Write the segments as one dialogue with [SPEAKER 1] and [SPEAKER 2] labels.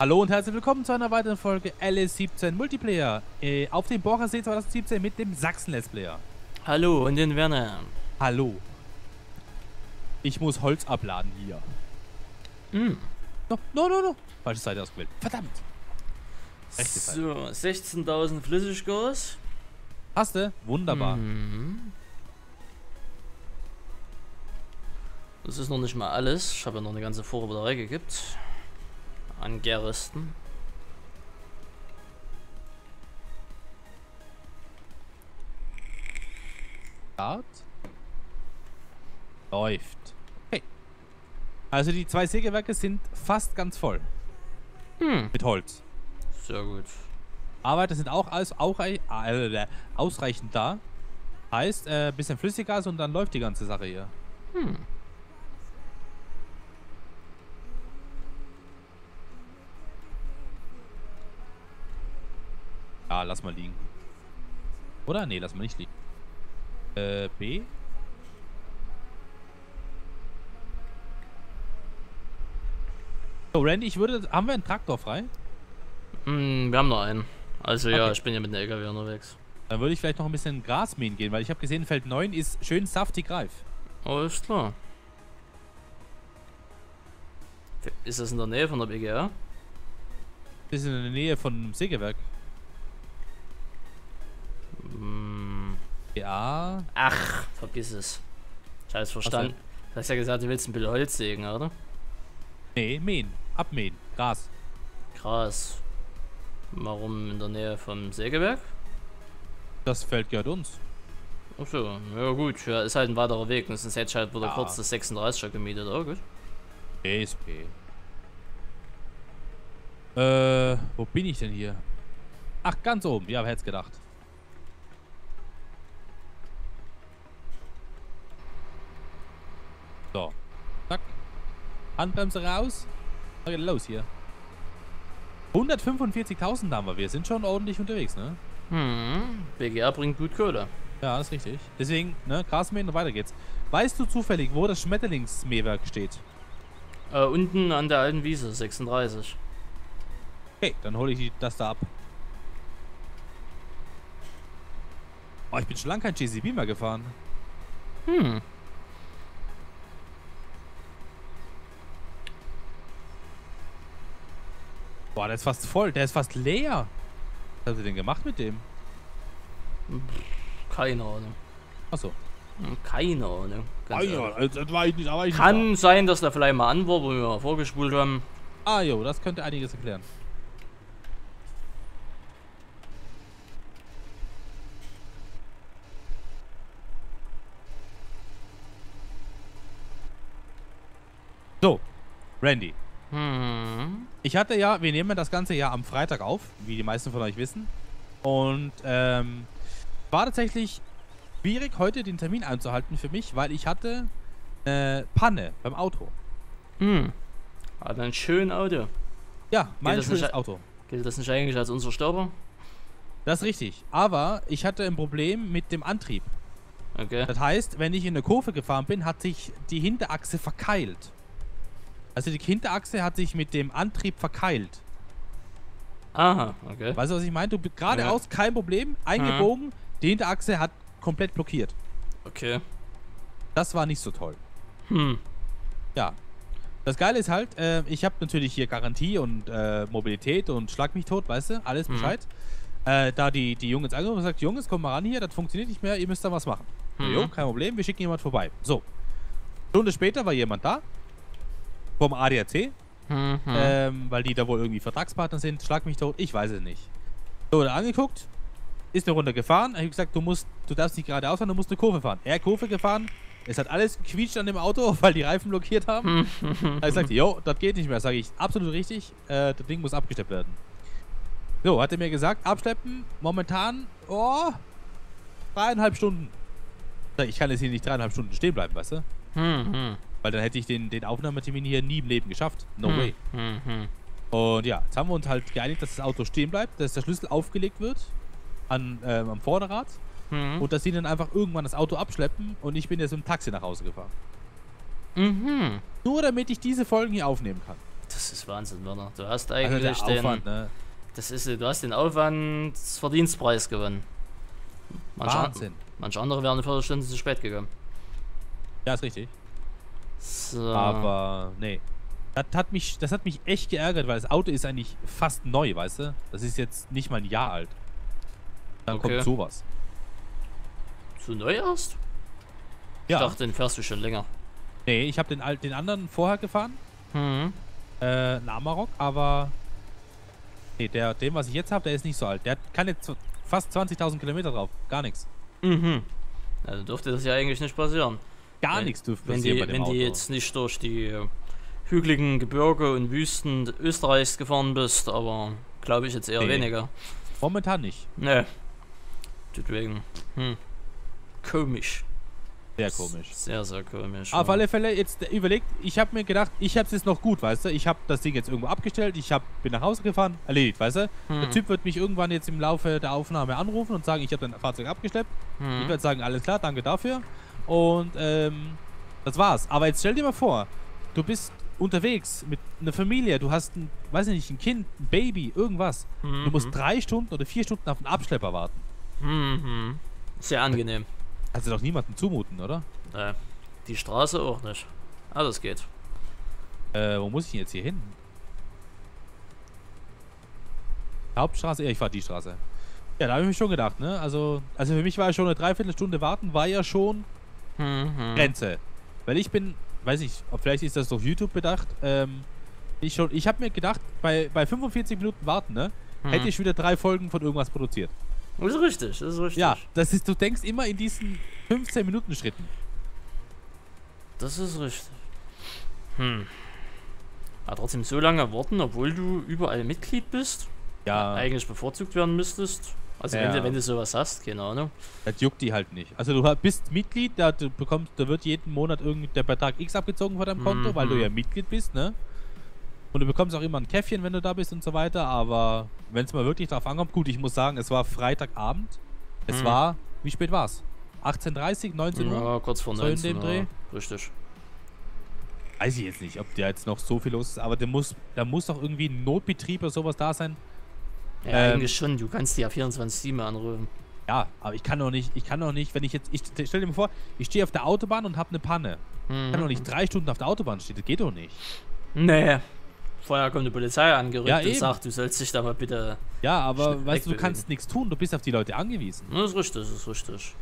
[SPEAKER 1] Hallo und herzlich willkommen zu einer weiteren Folge LS17 Multiplayer äh, auf dem Borchersee 2017 mit dem Sachsen Let's Player.
[SPEAKER 2] Hallo und den Werner.
[SPEAKER 1] Hallo. Ich muss Holz abladen hier.
[SPEAKER 2] Hm.
[SPEAKER 1] No, no, no, no. Falsche Seite ausgewählt. Verdammt. Rechte Seite.
[SPEAKER 2] So, 16.000 Flüssiggas.
[SPEAKER 1] Hast du? Wunderbar.
[SPEAKER 2] Mhm. Das ist noch nicht mal alles. Ich habe ja noch eine ganze Vorräderei gekippt. An Gersten.
[SPEAKER 1] Start. Läuft. Okay. Also die zwei Sägewerke sind fast ganz voll.
[SPEAKER 2] Hm.
[SPEAKER 1] Mit Holz.
[SPEAKER 2] Sehr gut.
[SPEAKER 1] Arbeiter sind auch, aus, auch äh, ausreichend da. Heißt, äh, bisschen Flüssiggas und dann läuft die ganze Sache hier.
[SPEAKER 2] Hm.
[SPEAKER 1] Ja, lass mal liegen. Oder? Nee, lass mal nicht liegen. Äh, B? So, Randy, ich würde... Haben wir einen Traktor frei?
[SPEAKER 2] Hm, wir haben noch einen. Also ja,
[SPEAKER 1] Okay.
[SPEAKER 2] ich bin ja mit dem LKW unterwegs.
[SPEAKER 1] Dann würde ich vielleicht noch ein bisschen Gras mähen gehen, weil ich habe gesehen, Feld 9 ist schön saftig reif.
[SPEAKER 2] Alles klar. Ist das in der Nähe von der BGR?
[SPEAKER 1] Bisschen in der Nähe von einem Sägewerk. Ja.
[SPEAKER 2] Ach, vergiss es. Ich hab's verstanden. Du hast ja gesagt, du willst ein bisschen Holz sägen, oder?
[SPEAKER 1] Nee, mähen. Abmähen. Gras.
[SPEAKER 2] Krass. Warum in der Nähe vom Sägewerk?
[SPEAKER 1] Das Feld gehört uns.
[SPEAKER 2] Achso, ja gut, ja, ist halt ein weiterer Weg. Sonst hätte ich halt wieder
[SPEAKER 1] Ja.
[SPEAKER 2] kurz das 36er gemietet, oder gut?
[SPEAKER 1] Okay, ist okay. Äh, wo bin ich denn hier? Ach, ganz oben. Ja, wer hätte es gedacht. So. Zack. Handbremse raus. Was geht los hier? 145.000 haben wir. Wir sind schon ordentlich unterwegs, ne?
[SPEAKER 2] Hm, BGR bringt gut Kohle.
[SPEAKER 1] Ja, das ist richtig. Deswegen, ne, Grasmähen und weiter geht's. Weißt du zufällig, wo das Schmetterlingsmähwerk steht?
[SPEAKER 2] Äh, unten an der alten Wiese, 36.
[SPEAKER 1] Okay, dann hole ich die- das da ab. Oh, ich bin schon lange kein JCB mehr gefahren.
[SPEAKER 2] Hm,
[SPEAKER 1] Boah, der ist fast voll. Der ist fast leer. Was habt ihr denn gemacht mit dem?
[SPEAKER 2] keine Ahnung.
[SPEAKER 1] Achso.
[SPEAKER 2] Hm, Keine Ahnung. Ganz ehrlich.
[SPEAKER 1] also, das war ich nicht, aber ich
[SPEAKER 2] Kann sein, dass der vielleicht mal an war, wo wir mal vorgespult haben.
[SPEAKER 1] Ah, jo, das könnte einiges erklären. So, Randy.
[SPEAKER 2] Hm,
[SPEAKER 1] Ich hatte ja, wir nehmen das Ganze ja am Freitag auf, wie die meisten von euch wissen. Und ähm, war tatsächlich schwierig, heute den Termin einzuhalten für mich, weil ich hatte eine Panne beim Auto.
[SPEAKER 2] hm. Hat ein schönes Auto.
[SPEAKER 1] Ja, mein schönes
[SPEAKER 2] nicht-
[SPEAKER 1] Auto.
[SPEAKER 2] Gilt das nicht eigentlich als unser Störper?
[SPEAKER 1] Das ist richtig. Aber ich hatte ein Problem mit dem Antrieb.
[SPEAKER 2] Okay.
[SPEAKER 1] Das heißt, wenn ich in eine Kurve gefahren bin, hat sich die Hinterachse verkeilt. Also die Hinterachse hat sich mit dem Antrieb verkeilt.
[SPEAKER 2] Aha, okay.
[SPEAKER 1] Weißt du, was ich meine? Du bist geradeaus, kein Problem, eingebogen, die Hinterachse hat komplett blockiert.
[SPEAKER 2] Okay.
[SPEAKER 1] Das war nicht so toll.
[SPEAKER 2] Hm.
[SPEAKER 1] Ja. Das Geile ist halt, äh, ich habe natürlich hier Garantie und äh, Mobilität und Schlag mich tot, weißt du, alles
[SPEAKER 2] Mhm.
[SPEAKER 1] Bescheid. Äh, da die, die Jungs angerufen und gesagt, Jungs, komm mal ran hier, das funktioniert nicht mehr, ihr müsst da was machen.
[SPEAKER 2] Mhm.
[SPEAKER 1] Jo, kein Problem, wir schicken jemand vorbei. So. Stunde später war jemand da. Vom ADAC.
[SPEAKER 2] Hm, hm.
[SPEAKER 1] Ähm, weil die da wohl irgendwie Vertragspartner sind. Schlag mich tot, ich weiß es nicht. So, da angeguckt, ist eine Runde gefahren. Ich habe gesagt, du musst, du darfst nicht geradeaus fahren, du musst eine Kurve fahren. Er Kurve gefahren. Es hat alles gequietscht an dem Auto, weil die Reifen blockiert haben.
[SPEAKER 2] Hm,
[SPEAKER 1] hab ich gesagt, jo, das geht nicht mehr. Sage ich, absolut richtig. Äh, das Ding muss abgesteppt werden. So, hat er mir gesagt, abschleppen, momentan, oh, dreieinhalb Stunden. Ich ich kann jetzt hier nicht dreieinhalb Stunden stehen bleiben, weißt du?
[SPEAKER 2] Hm, hm.
[SPEAKER 1] Weil dann hätte ich den, den Aufnahmetermin hier nie im Leben geschafft. No
[SPEAKER 2] hm,
[SPEAKER 1] way.
[SPEAKER 2] Hm, hm.
[SPEAKER 1] Und ja, jetzt haben wir uns halt geeinigt, dass das Auto stehen bleibt, dass der Schlüssel aufgelegt wird an, ähm, am Vorderrad
[SPEAKER 2] Hm.
[SPEAKER 1] und dass sie dann einfach irgendwann das Auto abschleppen und ich bin jetzt im Taxi nach Hause gefahren.
[SPEAKER 2] Mhm.
[SPEAKER 1] Nur damit ich diese Folgen hier aufnehmen kann.
[SPEAKER 2] das ist Wahnsinn, Werner. Du hast
[SPEAKER 1] Also
[SPEAKER 2] eigentlich
[SPEAKER 1] der
[SPEAKER 2] den.
[SPEAKER 1] Aufwand, ne?
[SPEAKER 2] Das ist, du hast den Aufwandsverdienstpreis gewonnen. Manche, an-
[SPEAKER 1] Wahnsinn.
[SPEAKER 2] manche andere wären eine Viertelstunde zu spät gekommen.
[SPEAKER 1] Ja, ist richtig.
[SPEAKER 2] So.
[SPEAKER 1] Aber nee. Das hat mich, das hat mich echt geärgert, weil das Auto ist eigentlich fast neu, weißt du? Das ist jetzt nicht mal ein Jahr alt. Dann
[SPEAKER 2] Okay.
[SPEAKER 1] kommt sowas.
[SPEAKER 2] Zu neu erst? Ich
[SPEAKER 1] Ja.
[SPEAKER 2] dachte, den fährst du schon länger.
[SPEAKER 1] Nee, ich habe den, den anderen vorher gefahren.
[SPEAKER 2] Mhm.
[SPEAKER 1] Äh, einen Amarok, aber. Nee, der, den, was ich jetzt habe, der ist nicht so alt. Der hat keine fast 20.000 Kilometer drauf. Gar nichts.
[SPEAKER 2] Mhm. Dann dürfte das ja eigentlich nicht passieren.
[SPEAKER 1] Gar
[SPEAKER 2] Wenn-
[SPEAKER 1] nichts dürfte
[SPEAKER 2] Wenn die,
[SPEAKER 1] bei dem
[SPEAKER 2] wenn
[SPEAKER 1] Auto.
[SPEAKER 2] die jetzt nicht durch die äh, hügeligen Gebirge und Wüsten Österreichs gefahren bist, aber glaube ich jetzt eher
[SPEAKER 1] Nee.
[SPEAKER 2] weniger.
[SPEAKER 1] Momentan nicht.
[SPEAKER 2] Ne. Deswegen. Hm. Komisch.
[SPEAKER 1] Sehr komisch.
[SPEAKER 2] Sehr, sehr komisch.
[SPEAKER 1] Auf
[SPEAKER 2] ja.
[SPEAKER 1] alle Fälle, jetzt überlegt, ich habe mir gedacht, ich habe es jetzt noch gut, weißt du? Ich habe das Ding jetzt irgendwo abgestellt, ich hab, bin nach Hause gefahren, erledigt, weißt du? Der
[SPEAKER 2] Hm.
[SPEAKER 1] Typ wird mich irgendwann jetzt im Laufe der Aufnahme anrufen und sagen, ich habe dein Fahrzeug abgeschleppt. Ich
[SPEAKER 2] Hm.
[SPEAKER 1] werde sagen, alles klar, danke dafür. Und ähm, das war's. Aber jetzt stell dir mal vor, du bist unterwegs mit einer Familie, du hast ein, weiß ich nicht, ein Kind, ein Baby, irgendwas. Du musst drei Stunden oder vier Stunden auf einen Abschlepper warten.
[SPEAKER 2] Mhm. Sehr angenehm.
[SPEAKER 1] Also doch niemanden zumuten, oder?
[SPEAKER 2] Äh, die Straße auch nicht. Alles geht.
[SPEAKER 1] Äh, wo muss ich denn jetzt hier hin? Hauptstraße? Ja, ich fahre die Straße. Ja, da habe ich mir schon gedacht, ne? Also, also für mich war ja schon eine Dreiviertelstunde warten, war ja schon
[SPEAKER 2] Mhm.
[SPEAKER 1] Grenze. Weil ich bin, weiß ich, ob vielleicht ist das auf YouTube bedacht, ähm, ich schon, ich habe mir gedacht, bei, bei 45 Minuten warten, ne?
[SPEAKER 2] Mhm.
[SPEAKER 1] Hätte ich wieder drei Folgen von irgendwas produziert.
[SPEAKER 2] Das ist richtig, das ist richtig.
[SPEAKER 1] Ja, das ist, du denkst immer in diesen 15 Minuten Schritten.
[SPEAKER 2] Das ist richtig. Hm. Aber trotzdem so lange warten, obwohl du überall Mitglied bist,
[SPEAKER 1] Ja,
[SPEAKER 2] eigentlich bevorzugt werden müsstest. Also
[SPEAKER 1] Ja.
[SPEAKER 2] wenn, du, wenn du sowas hast, keine Ahnung.
[SPEAKER 1] das juckt die halt nicht. Also du bist Mitglied, da du bekommst, da wird jeden Monat irgendwie der Betrag X abgezogen von deinem Konto, weil du
[SPEAKER 2] Mhm.
[SPEAKER 1] ja Mitglied bist, ne? Und du bekommst auch immer ein Käffchen, wenn du da bist und so weiter, aber wenn es mal wirklich drauf ankommt, gut, ich muss sagen, es war Freitagabend. Es
[SPEAKER 2] Mhm.
[SPEAKER 1] war, wie spät war's? 18.30 19 Uhr?
[SPEAKER 2] Ja, kurz vor
[SPEAKER 1] So in
[SPEAKER 2] 19
[SPEAKER 1] dem Dreh?
[SPEAKER 2] ja, Richtig.
[SPEAKER 1] Weiß ich jetzt nicht, ob der jetzt noch so viel los ist, aber der muss, da muss doch irgendwie ein Notbetrieb oder sowas da sein.
[SPEAKER 2] Ja,
[SPEAKER 1] Ähm.
[SPEAKER 2] eigentlich schon. Du kannst die ja 24-7 anrufen.
[SPEAKER 1] Ja, aber ich kann doch nicht, ich kann doch nicht, wenn ich jetzt, ich stell dir mal vor, ich stehe auf der Autobahn und habe eine Panne. Ich kann doch
[SPEAKER 2] Mhm.
[SPEAKER 1] nicht drei Stunden auf der Autobahn stehen, das geht doch nicht.
[SPEAKER 2] Nee. Vorher kommt die Polizei angerückt
[SPEAKER 1] Ja,
[SPEAKER 2] und sagt, du sollst dich da mal bitte.
[SPEAKER 1] Ja, aber weißt du, du kannst nichts tun, du bist auf die Leute angewiesen.
[SPEAKER 2] Das ist richtig, das ist richtig.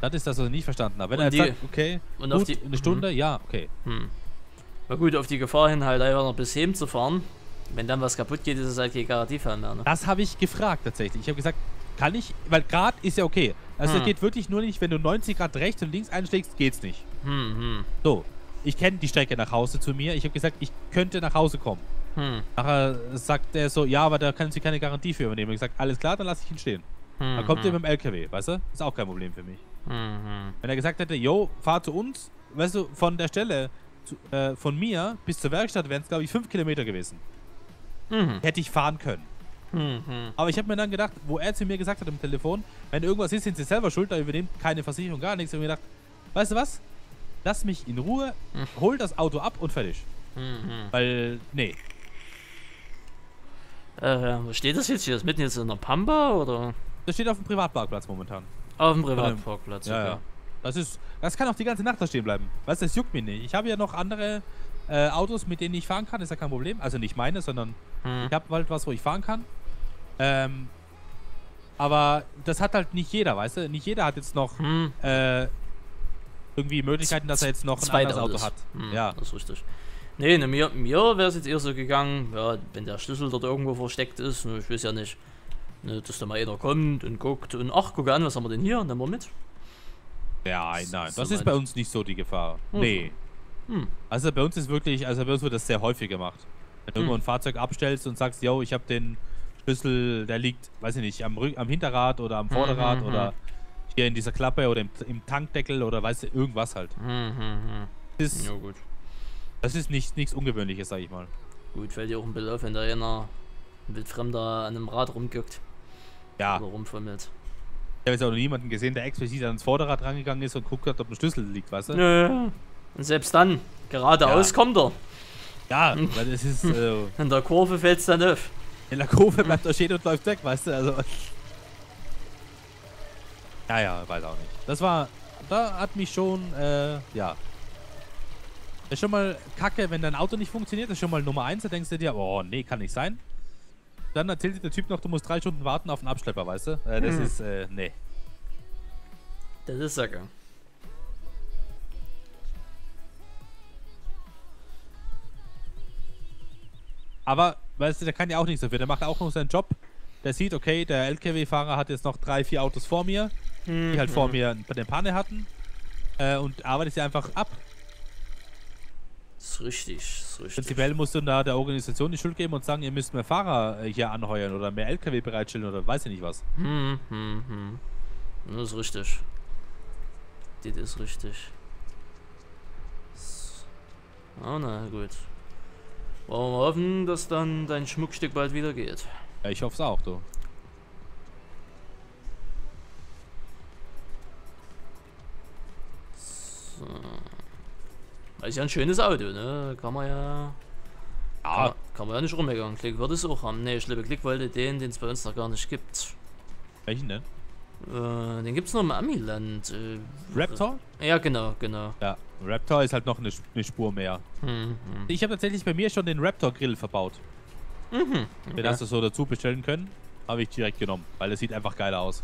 [SPEAKER 1] Das ist das, was ich nicht verstanden habe. Wenn
[SPEAKER 2] Und
[SPEAKER 1] er
[SPEAKER 2] die-
[SPEAKER 1] jetzt sagt, okay,
[SPEAKER 2] Und auf
[SPEAKER 1] gut,
[SPEAKER 2] die.
[SPEAKER 1] eine Stunde, ja, okay.
[SPEAKER 2] Hm. Na gut, auf die Gefahr hin, halt einfach noch bis Heim zu fahren. Wenn dann was kaputt geht, ist es halt Garantiefall mehr, ne?
[SPEAKER 1] Das habe ich gefragt tatsächlich. Ich habe gesagt, kann ich, weil Grad ist ja okay. Also
[SPEAKER 2] Hm.
[SPEAKER 1] es geht wirklich nur nicht, wenn du 90 Grad rechts und links einschlägst, geht's nicht.
[SPEAKER 2] Hm, hm,
[SPEAKER 1] So, ich kenne die Strecke nach Hause zu mir. Ich habe gesagt, ich könnte nach Hause kommen.
[SPEAKER 2] hm,
[SPEAKER 1] Nachher sagt er so, ja, aber da können Sie keine Garantie für übernehmen. Ich gesagt, alles klar, dann lasse ich ihn stehen.
[SPEAKER 2] hm.
[SPEAKER 1] Dann kommt
[SPEAKER 2] hm,
[SPEAKER 1] er mit dem LKW, weißt du? Ist auch kein Problem für mich.
[SPEAKER 2] hm, hm.
[SPEAKER 1] Wenn er gesagt hätte, yo, fahr zu uns, weißt du, von der Stelle zu, äh, von mir bis zur Werkstatt wären es, glaube ich, fünf Kilometer gewesen.
[SPEAKER 2] Mhm.
[SPEAKER 1] Hätte ich fahren können.
[SPEAKER 2] Hm, hm.
[SPEAKER 1] Aber ich habe mir dann gedacht, wo er zu mir gesagt hat am Telefon, wenn irgendwas ist, sind sie selber schuld, da übernimmt keine Versicherung, gar nichts. Ich habe mir gedacht, weißt du was? Lass mich in Ruhe,
[SPEAKER 2] Hm.
[SPEAKER 1] hol das Auto ab und fertig.
[SPEAKER 2] Hm, hm.
[SPEAKER 1] Weil, nee.
[SPEAKER 2] Äh, wo steht das jetzt hier? Ist mitten jetzt in der Pampa oder
[SPEAKER 1] Das steht auf dem Privatparkplatz momentan.
[SPEAKER 2] auf dem Privatparkplatz?
[SPEAKER 1] Ja, ja. Das ist, das kann auch die ganze Nacht da stehen bleiben. Weißt du, das juckt mich nicht. Ich habe ja noch andere äh, Autos, mit denen ich fahren kann, ist ja kein Problem. Also nicht meine, sondern
[SPEAKER 2] Hm.
[SPEAKER 1] ich habe halt was, wo ich fahren kann. Ähm, aber das hat halt nicht jeder, weißt du? Nicht jeder hat jetzt noch
[SPEAKER 2] Hm.
[SPEAKER 1] äh, irgendwie Möglichkeiten, dass er jetzt noch ein anderes Auto hat.
[SPEAKER 2] Hm,
[SPEAKER 1] Ja.
[SPEAKER 2] Das ist richtig. Nee, ne, mir, mir wäre es jetzt eher so gegangen, ja, wenn der Schlüssel dort irgendwo versteckt ist, ne, ich weiß ja nicht, ne, dass da mal einer kommt und guckt und ach, guck an, was haben wir denn hier? Nehmen wir mit.
[SPEAKER 1] Ja, nein, nein.
[SPEAKER 2] So
[SPEAKER 1] Das ist bei uns nicht so die Gefahr.
[SPEAKER 2] Ach
[SPEAKER 1] Nee.
[SPEAKER 2] Hm.
[SPEAKER 1] Also bei uns ist wirklich, also bei uns wird das sehr häufig gemacht. Wenn du
[SPEAKER 2] Hm.
[SPEAKER 1] irgendwo ein Fahrzeug abstellst und sagst, yo, ich habe den Schlüssel, der liegt, weiß ich nicht, am, Rück am Hinterrad oder am Vorderrad
[SPEAKER 2] hm,
[SPEAKER 1] oder hier in dieser Klappe oder im, im Tankdeckel oder weißt du, irgendwas halt.
[SPEAKER 2] Hm, hm, hm.
[SPEAKER 1] Das ist,
[SPEAKER 2] Ja, gut.
[SPEAKER 1] das ist nicht, nichts Ungewöhnliches, sag ich mal.
[SPEAKER 2] Gut, fällt dir auch ein bisschen auf, wenn da einer mit Fremder an einem Rad rumguckt
[SPEAKER 1] Ja,
[SPEAKER 2] oder rumfummelt.
[SPEAKER 1] ich habe jetzt auch noch niemanden gesehen, der explizit ans Vorderrad rangegangen ist und guckt hat, ob ein Schlüssel liegt, weißt du?
[SPEAKER 2] Nö. Und selbst dann, geradeaus
[SPEAKER 1] Ja.
[SPEAKER 2] kommt er.
[SPEAKER 1] Ja, weil es ist, äh,
[SPEAKER 2] In der Kurve fällt's dann auf.
[SPEAKER 1] in der Kurve bleibt er stehen und läuft weg, weißt du, also. Ja, ja, weiß auch nicht. Das war, da hat mich schon, äh, ja. Ist schon mal kacke, wenn dein Auto nicht funktioniert, ist schon mal Nummer eins, da denkst du dir, oh, nee, kann nicht sein. Dann erzählt dir der Typ noch, du musst drei Stunden warten auf einen Abschlepper, weißt du? Äh, das
[SPEAKER 2] Hm.
[SPEAKER 1] ist, äh, nee.
[SPEAKER 2] Das ist Sacke.
[SPEAKER 1] Aber, weißt du, der kann ja auch nichts dafür. Der macht auch noch seinen Job. Der sieht, okay, der LKW-Fahrer hat jetzt noch drei, vier Autos vor mir, die halt vor mir eine Panne hatten. Äh, und arbeitet sie einfach ab.
[SPEAKER 2] Das ist richtig, das ist richtig.
[SPEAKER 1] Prinzipiell musst du da der Organisation die Schuld geben und sagen, ihr müsst mehr Fahrer äh, hier anheuern oder mehr LKW bereitstellen oder weiß ich nicht was.
[SPEAKER 2] Hm, hm, hm. Das ist richtig. Das ist richtig. Ah, na gut. Wollen wir hoffen, dass dann dein Schmuckstück bald wieder geht.
[SPEAKER 1] Ja, ich hoffe es auch, du.
[SPEAKER 2] So. Das ist ja ein schönes Auto, ne? Kann man ja. Kann, kann man ja nicht rummeckern. Klick würde es auch haben. Ne, ich glaube, Klick wollte den, den es bei uns noch gar nicht gibt.
[SPEAKER 1] Welchen denn?
[SPEAKER 2] Äh, den gibt es noch im Amiland. Äh,
[SPEAKER 1] Raptor?
[SPEAKER 2] ja, genau, genau.
[SPEAKER 1] Ja, Raptor ist halt noch eine, eine Spur mehr.
[SPEAKER 2] Hm, hm.
[SPEAKER 1] Ich habe tatsächlich bei mir schon den Raptor-Grill verbaut.
[SPEAKER 2] Mhm.
[SPEAKER 1] Den
[SPEAKER 2] okay.
[SPEAKER 1] hast du so dazu bestellen können. Habe ich direkt genommen, weil es sieht einfach geil aus.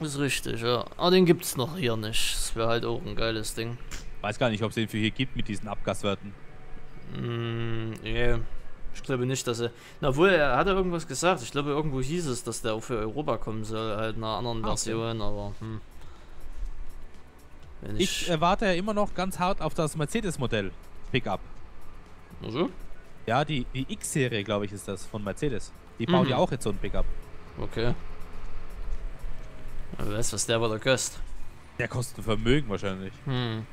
[SPEAKER 2] Das ist richtig, ja. Aber den gibt's noch hier nicht. Das wäre halt auch ein geiles Ding.
[SPEAKER 1] Weiß gar nicht, ob es den für hier gibt mit diesen Abgaswerten.
[SPEAKER 2] Mm, yeah. Ich glaube nicht, dass er. Na wohl, er hatte irgendwas gesagt. Ich glaube, irgendwo hieß es, dass der auch für Europa kommen soll, halt in einer anderen
[SPEAKER 1] Ah, okay.
[SPEAKER 2] Version, aber hm.
[SPEAKER 1] Ich
[SPEAKER 2] ich.
[SPEAKER 1] warte ja immer noch ganz hart auf das Mercedes-Modell. Pickup.
[SPEAKER 2] also?
[SPEAKER 1] Ja, die, die X-Serie, glaube ich, ist das von Mercedes. Die bauen
[SPEAKER 2] Mhm.
[SPEAKER 1] ja auch jetzt so ein Pickup.
[SPEAKER 2] Okay. Wer weiß, was der wieder kostet.
[SPEAKER 1] Der kostet ein Vermögen wahrscheinlich.
[SPEAKER 2] Hm.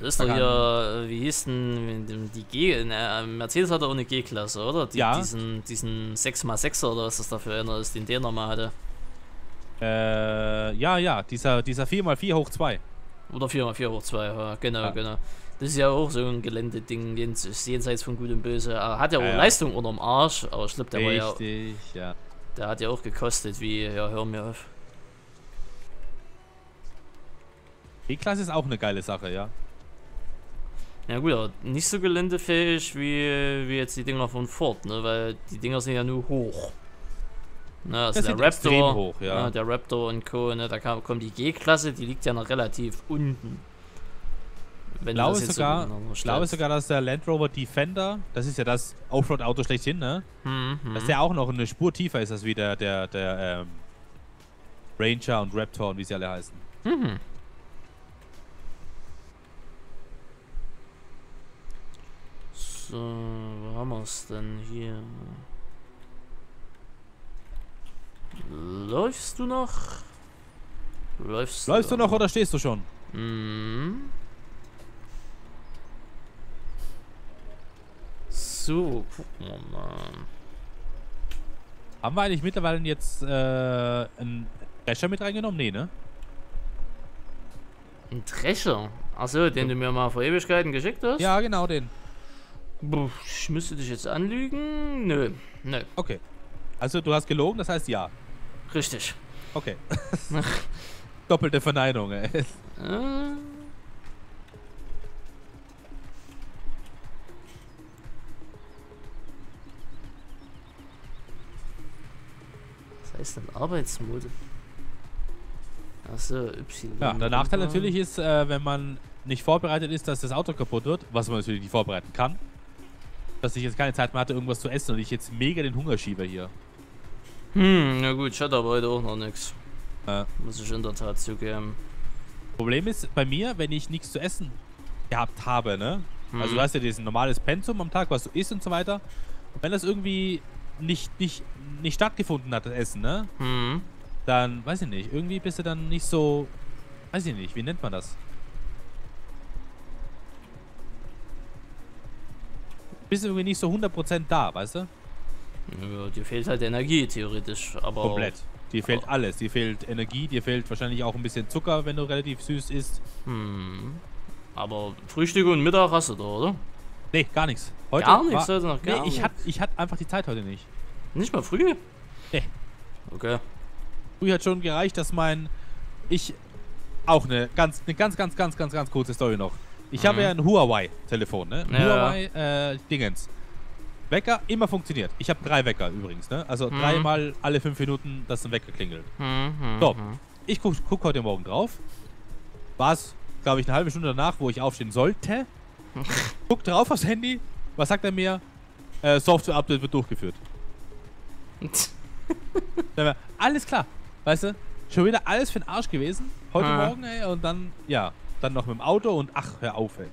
[SPEAKER 2] Das ist doch hier, äh, wie hieß denn die- G, ne, Mercedes hat doch eine G-Klasse, oder? Die,
[SPEAKER 1] Ja.
[SPEAKER 2] Diesen, diesen 6x6er oder was das dafür einer ist, den der nochmal hatte.
[SPEAKER 1] Äh, ja, ja, dieser, dieser 4x4 hoch 2.
[SPEAKER 2] Oder 4x4 hoch 2, ja, genau,
[SPEAKER 1] Ja.
[SPEAKER 2] genau. Das ist ja auch so ein Geländeding, jenseits von Gut und Böse. Er hat ja auch
[SPEAKER 1] Ja.
[SPEAKER 2] Leistung unterm Arsch, aber ich glaube, der, war ja,
[SPEAKER 1] Richtig, ja.
[SPEAKER 2] der hat ja auch gekostet, wie, ja, hör mir auf.
[SPEAKER 1] E-Klasse ist auch eine geile Sache, ja.
[SPEAKER 2] Ja gut, aber nicht so geländefähig wie, wie jetzt die Dinger von Ford, ne? Weil die Dinger sind ja nur hoch. Ne, also
[SPEAKER 1] Das
[SPEAKER 2] der Raptor,
[SPEAKER 1] hoch, ja.
[SPEAKER 2] ne, der Raptor und Co. Ne, da kam, kommt die G-Klasse, die liegt ja noch relativ unten. Wenn
[SPEAKER 1] Ich glaube sogar,
[SPEAKER 2] so
[SPEAKER 1] ich glaube sogar, dass der Land Rover Defender, das ist ja das Offroad-Auto schlechthin, ne?
[SPEAKER 2] Hm, hm.
[SPEAKER 1] Dass der auch noch eine Spur tiefer ist als wie der, der, der ähm, Ranger und Raptor und wie sie alle heißen.
[SPEAKER 2] Mhm. So, wo haben wir es denn hier? Läufst du noch? Läufst,
[SPEAKER 1] Läufst du noch oder stehst du schon?
[SPEAKER 2] Mhm. So, gucken wir mal.
[SPEAKER 1] Haben wir eigentlich mittlerweile jetzt äh, einen Drescher mit reingenommen? Nee, ne?
[SPEAKER 2] Ein Drescher? Achso, den du mir mal vor Ewigkeiten geschickt hast?
[SPEAKER 1] Ja, genau den.
[SPEAKER 2] Ich müsste dich jetzt anlügen? Nö, nö,
[SPEAKER 1] Okay. Also du hast gelogen, das heißt ja.
[SPEAKER 2] richtig.
[SPEAKER 1] Okay. Doppelte Verneinung, ey.
[SPEAKER 2] Äh. Was heißt denn Arbeitsmode? Achso, Y.
[SPEAKER 1] Ja, der Nachteil natürlich ist, äh, wenn man nicht vorbereitet ist, dass das Auto kaputt wird, was man natürlich nicht vorbereiten kann, dass ich jetzt keine Zeit mehr hatte, irgendwas zu essen und ich jetzt mega den Hunger schiebe hier.
[SPEAKER 2] Hm, na gut, ich hatte aber heute auch noch nichts.
[SPEAKER 1] Äh,
[SPEAKER 2] Muss ich in der Tat zugeben.
[SPEAKER 1] Problem ist bei mir, wenn ich nichts zu essen gehabt habe, ne? Also
[SPEAKER 2] Hm.
[SPEAKER 1] du hast ja diesen normales Pensum am Tag, was du isst und so weiter. Und wenn das irgendwie nicht, nicht, nicht stattgefunden hat, das Essen, ne?
[SPEAKER 2] Hm.
[SPEAKER 1] Dann, weiß ich nicht, irgendwie bist du dann nicht so, weiß ich nicht, wie nennt man das? Bist irgendwie nicht so 100% da, weißt du?
[SPEAKER 2] Ja, dir fehlt halt Energie, theoretisch. Aber
[SPEAKER 1] Komplett. Dir fehlt alles. Dir fehlt Energie, dir fehlt wahrscheinlich auch ein bisschen Zucker, wenn du relativ süß isst.
[SPEAKER 2] Hm. Aber Frühstück und Mittag hast du da, oder?
[SPEAKER 1] Nee, gar nichts. Heute
[SPEAKER 2] gar nichts, heute noch gar
[SPEAKER 1] Nee, ich hatte ich hatte einfach die Zeit heute nicht.
[SPEAKER 2] Nicht mal früh?
[SPEAKER 1] Nee.
[SPEAKER 2] Okay.
[SPEAKER 1] Früher hat schon gereicht, dass mein. Ich. Auch eine ganz, eine ganz, ganz, ganz, ganz, ganz kurze Story noch. Ich habe
[SPEAKER 2] Mhm.
[SPEAKER 1] ja ein Huawei-Telefon, ne?
[SPEAKER 2] Ja.
[SPEAKER 1] Huawei äh, Dingens. Wecker immer funktioniert. Ich habe drei Wecker übrigens, ne? Also
[SPEAKER 2] Mhm.
[SPEAKER 1] dreimal alle fünf Minuten, dass ein Wecker klingelt.
[SPEAKER 2] Hm, hm,
[SPEAKER 1] So.
[SPEAKER 2] hm.
[SPEAKER 1] Ich guck, guck heute Morgen drauf. War es, glaube ich, eine halbe Stunde danach, wo ich aufstehen sollte. guck drauf aufs Handy. Was sagt er mir? Äh, Software-Update wird durchgeführt. Alles klar. Weißt du? Schon wieder alles für den Arsch gewesen. Heute
[SPEAKER 2] Ah.
[SPEAKER 1] Morgen, ey. Und dann, ja. Dann noch mit dem Auto und ach, hör auf, ey.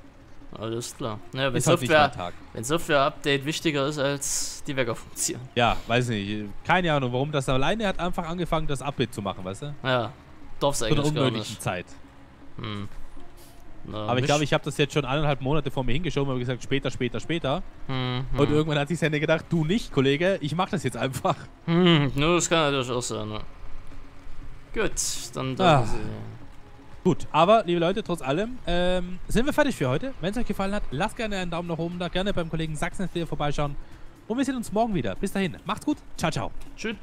[SPEAKER 2] Alles klar. Naja, wenn
[SPEAKER 1] halt mein
[SPEAKER 2] Software, Software-Update wichtiger ist als die Weckerfunktion.
[SPEAKER 1] Ja, weiß nicht. Keine Ahnung, warum das alleine hat einfach angefangen, das Update zu machen, weißt du?
[SPEAKER 2] Ja,
[SPEAKER 1] Zu einer
[SPEAKER 2] eigentlich gar
[SPEAKER 1] unmöglichen
[SPEAKER 2] nicht.
[SPEAKER 1] Zeit.
[SPEAKER 2] Hm. Na,
[SPEAKER 1] Aber ich glaube, ich habe das jetzt schon eineinhalb Monate vor mir hingeschoben und gesagt, später, später, später.
[SPEAKER 2] Hm,
[SPEAKER 1] Und
[SPEAKER 2] hm.
[SPEAKER 1] irgendwann hat sich Hände gedacht, du nicht, Kollege, ich mach das jetzt einfach.
[SPEAKER 2] Hm, no, das kann natürlich auch sein, ne? Gut, dann
[SPEAKER 1] Ah.
[SPEAKER 2] dürfen Sie.
[SPEAKER 1] Gut, aber liebe Leute, trotz allem, ähm, sind wir fertig für heute. Wenn es euch gefallen hat, lasst gerne einen Daumen nach oben da, gerne beim Kollegen Sachsen vorbeischauen. Und wir sehen uns morgen wieder. Bis dahin, macht's gut, ciao, ciao.
[SPEAKER 2] Tschüss.